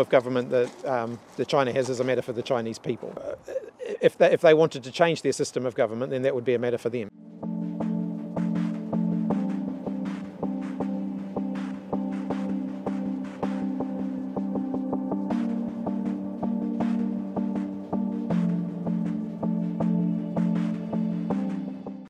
of government that um, that China has is a matter for the Chinese people. Uh, if they, if they wanted to change their system of government, then that would be a matter for them.